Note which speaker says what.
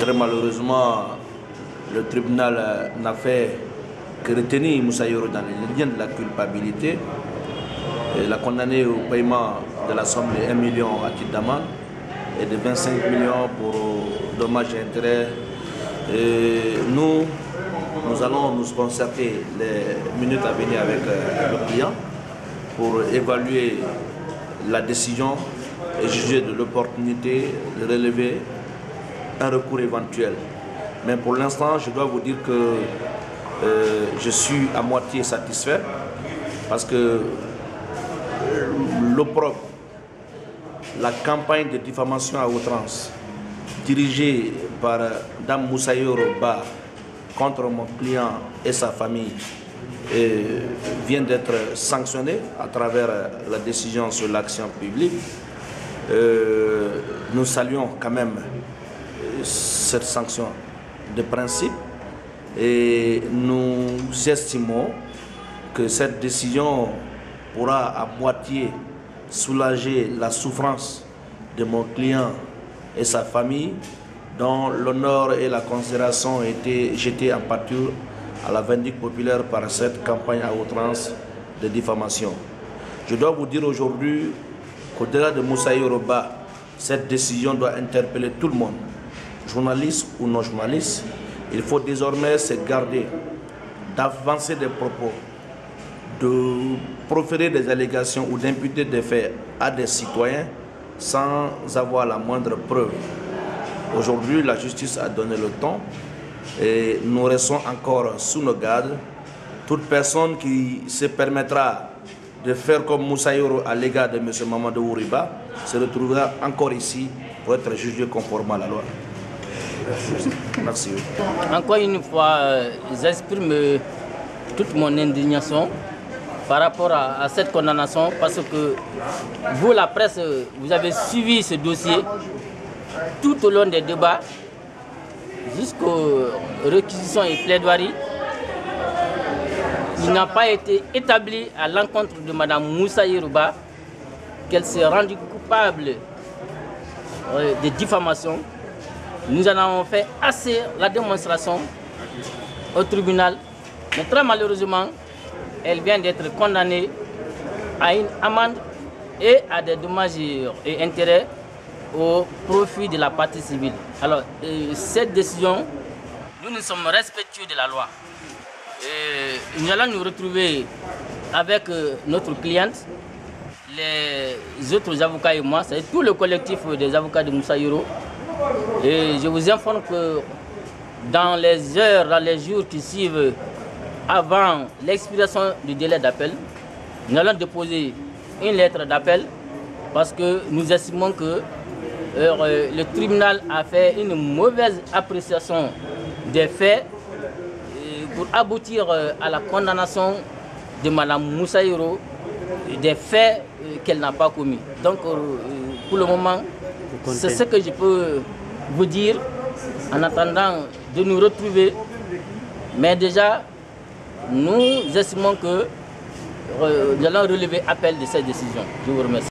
Speaker 1: Très malheureusement, le tribunal n'a fait que retenir Moussa Yoro dans les liens de la culpabilité. Il l'a condamné au paiement de la somme de 1 million à titre d'amende et de 25 millions pour dommages et intérêts. Nous, nous allons nous concerter les minutes à venir avec le client pour évaluer la décision et juger de l'opportunité de relever un recours éventuel. Mais pour l'instant, je dois vous dire que euh, je suis à moitié satisfait parce que l'opprobre, la campagne de diffamation à outrance dirigée par Dame Moussaïo Ba contre mon client et sa famille euh, vient d'être sanctionnée à travers la décision sur l'action publique. Euh, nous saluons quand même cette sanction de principe et nous estimons que cette décision pourra à moitié soulager la souffrance de mon client et sa famille dont l'honneur et la considération ont été jetés en pâture à la vindicte populaire par cette campagne à outrance de diffamation. Je dois vous dire aujourd'hui qu'au-delà de Moussa Yoruba, cette décision doit interpeller tout le monde, journaliste ou non journaliste. Il faut désormais se garder d'avancer des propos, de proférer des allégations ou d'imputer des faits à des citoyens sans avoir la moindre preuve. Aujourd'hui, la justice a donné le ton et nous restons encore sous nos gardes. Toute personne qui se permettra de faire comme Moussa Yoro à l'égard de M. Mamadou Ouriba se retrouvera encore ici pour être jugé conforme à la loi. Merci.
Speaker 2: Encore une fois, j'exprime toute mon indignation par rapport à, cette condamnation parce que vous, la presse, vous avez suivi ce dossier tout au long des débats jusqu'aux réquisitions et plaidoiries. Il n'a pas été établi à l'encontre de Mme Moussa Yerouba qu'elle s'est rendue coupable de diffamation. Nous en avons fait assez la démonstration au tribunal, mais très malheureusement, elle vient d'être condamnée à une amende et à des dommages et intérêts au profit de la partie civile. Alors, euh, cette décision, nous nous sommes respectueux de la loi. Et nous allons nous retrouver avec euh, notre cliente, les autres avocats et moi, c'est tout le collectif des avocats de Moussa Yoro. Et je vous informe que dans les heures, dans les jours qui suivent, avant l'expiration du délai d'appel, nous allons déposer une lettre d'appel parce que nous estimons que euh, le tribunal a fait une mauvaise appréciation des faits pour aboutir euh, à la condamnation de Mme Moussaïro des faits euh, qu'elle n'a pas commis. Donc pour le moment, c'est ce que je peux vous dire en attendant de nous retrouver. Mais déjà, nous estimons que nous allons relever appel de cette décision. Je vous remercie.